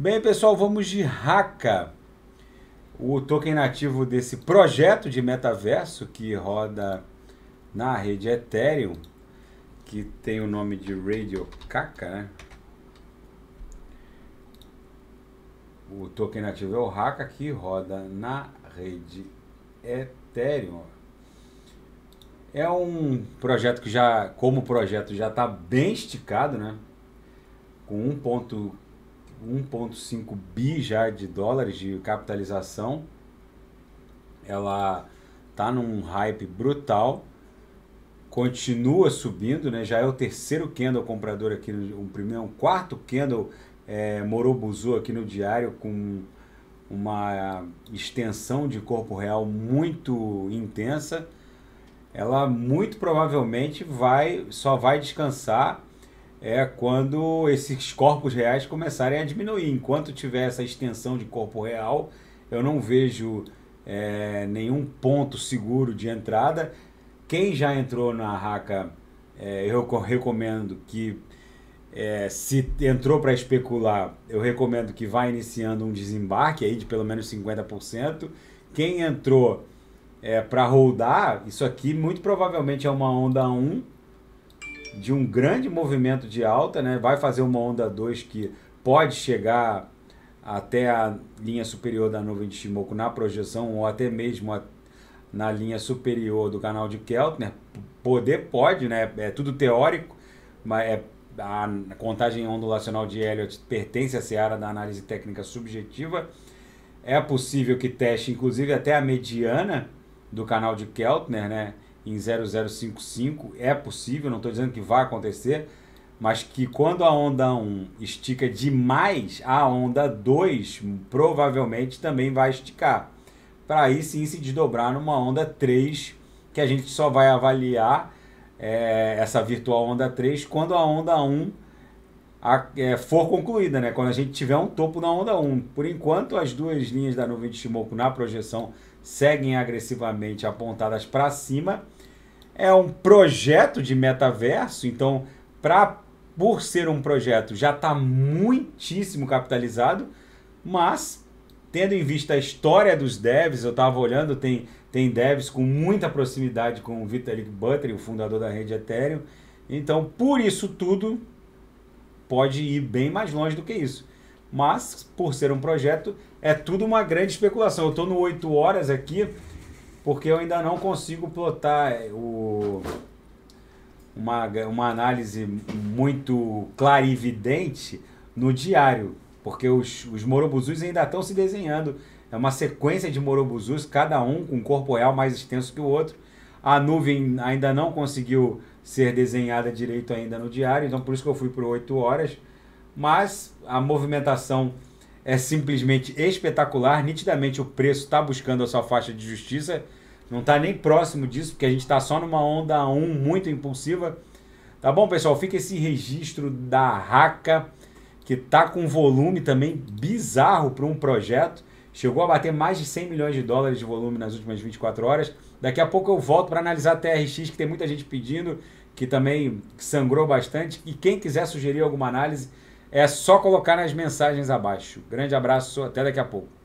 Bem, pessoal, vamos de Haka, o token nativo desse projeto de metaverso que roda na rede Ethereum, que tem o nome de Radio Kaka, né? O token nativo é o Haka que roda na rede Ethereum. É um projeto que já, como projeto, já está bem esticado, né? Com 1,5 bi já de dólares de capitalização. Ela tá num hype brutal, continua subindo, né? Já é o terceiro candle comprador aqui, no, primeiro, um quarto candle é, Morobuzu aqui no diário com uma extensão de corpo real muito intensa. Ela muito provavelmente vai só vai descansar é quando esses corpos reais começarem a diminuir. Enquanto tiver essa extensão de corpo real, eu não vejo é, nenhum ponto seguro de entrada. Quem já entrou na Raca, é, eu recomendo que, é, se entrou para especular, eu recomendo que vá iniciando um desembarque aí de pelo menos 50%. Quem entrou é, para rodar, isso aqui muito provavelmente é uma onda 1 de um grande movimento de alta, né? vai fazer uma onda 2 que pode chegar até a linha superior da nuvem de Shimoku na projeção ou até mesmo a, na linha superior do canal de Keltner. Poder pode, né? é tudo teórico, mas é, a contagem ondulacional de Elliott pertence à seara da análise técnica subjetiva. É possível que teste, inclusive, até a mediana do canal de Keltner, né? Em 0055 é possível, não estou dizendo que vai acontecer, mas que quando a onda 1 estica demais, a onda 2 provavelmente também vai esticar. Para aí sim se desdobrar numa onda 3, que a gente só vai avaliar é, essa virtual onda 3 quando a onda 1 a, é, for concluída, né? quando a gente tiver um topo na onda 1. Por enquanto, as duas linhas da nuvem de Shimoku na projeção seguem agressivamente apontadas para cima é um projeto de metaverso, então, pra, por ser um projeto, já está muitíssimo capitalizado, mas tendo em vista a história dos devs, eu estava olhando, tem, tem devs com muita proximidade com o Vitalik Buterin, o fundador da rede Ethereum, então, por isso tudo, pode ir bem mais longe do que isso. Mas, por ser um projeto, é tudo uma grande especulação. Eu estou no 8 horas aqui, porque eu ainda não consigo plotar é, o, uma, uma análise muito clarividente no diário, porque os, os morobuzus ainda estão se desenhando. É uma sequência de morobuzus, cada um com um corpo real mais extenso que o outro. A nuvem ainda não conseguiu ser desenhada direito ainda no diário, então por isso que eu fui por 8 horas. Mas a movimentação é simplesmente espetacular. Nitidamente o preço está buscando a sua faixa de justiça. Não está nem próximo disso, porque a gente está só numa onda 1 muito impulsiva. Tá bom, pessoal? Fica esse registro da Raca, que tá com volume também bizarro para um projeto. Chegou a bater mais de 100 milhões de dólares de volume nas últimas 24 horas. Daqui a pouco eu volto para analisar a TRX, que tem muita gente pedindo, que também sangrou bastante. E quem quiser sugerir alguma análise, é só colocar nas mensagens abaixo. Grande abraço, até daqui a pouco.